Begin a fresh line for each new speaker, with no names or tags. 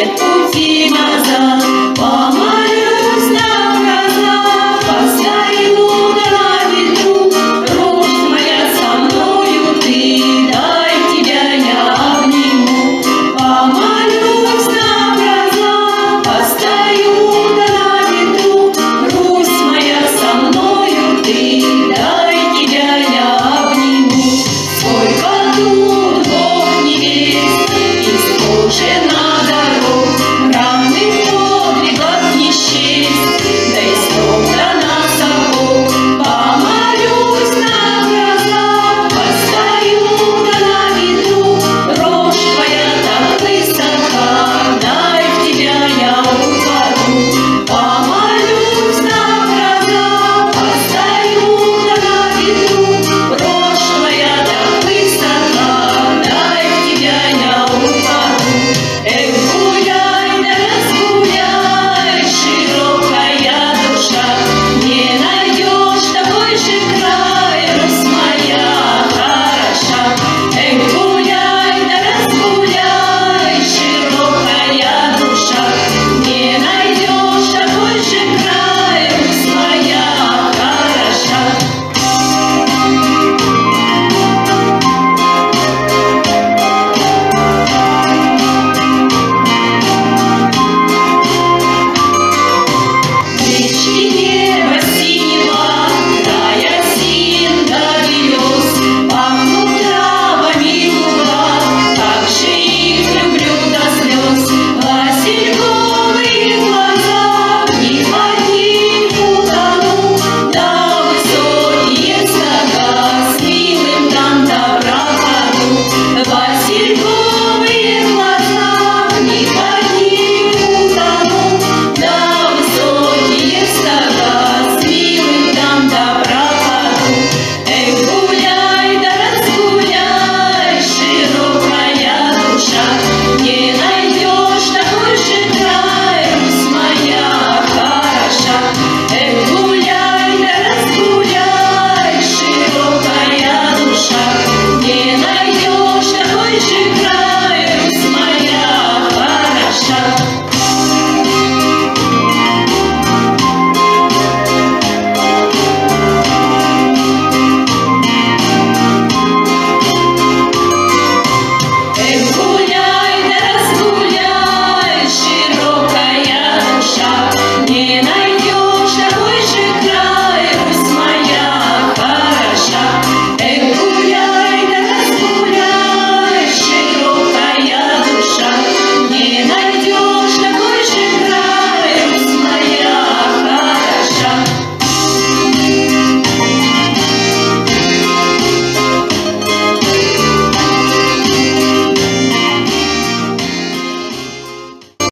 лет пути назад.